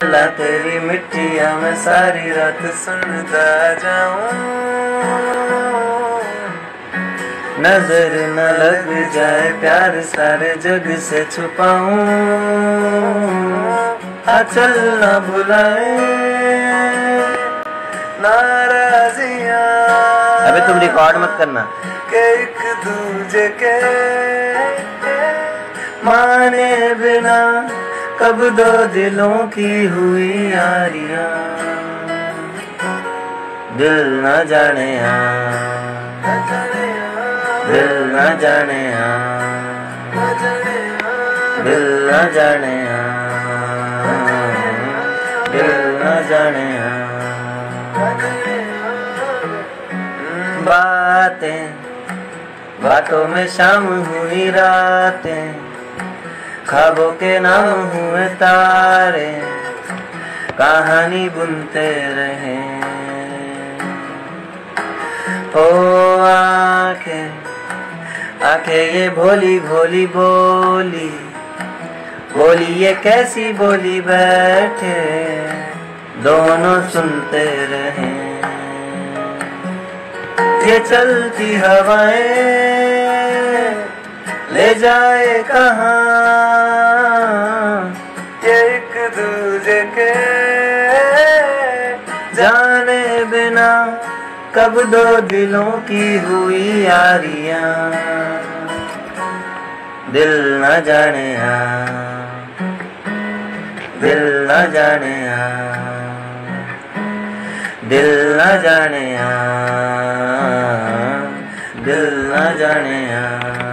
अल्लाह तेरी मिट्टिया मैं सारी रात सुनता जाऊँ। नज़र न लग जाए प्यार सारे जग से छुपाऊं। आ चल न बुलाए नाराजियाँ। अबे तुम रिकॉर्ड मत करना। के एक दूजे के माने बिना कब दो दिलों की हुई यारियाँ, दिल न जाने हाँ दिल न जाने हाँ दिल न जाने हाँ दिल न जाने हाँ बातें, बातों में शाम हुई रातें खाबों के नाम हुए तारे, कहानी बुनते रहे। ओ आखे आखे ये भोली भोली बोली बोली ये कैसी बोली बैठे, दोनों सुनते रहे। ये चलती हवाएँ, ले जाए कहाँ के जाने बिना कब दो दिलों की हुई यारियाँ। दिल न जाने हाँ दिल न जाने हाँ दिल न जाने हाँ दिल न जाने हाँ